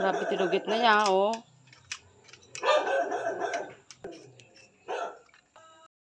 Grabe tinugit na niya, oh.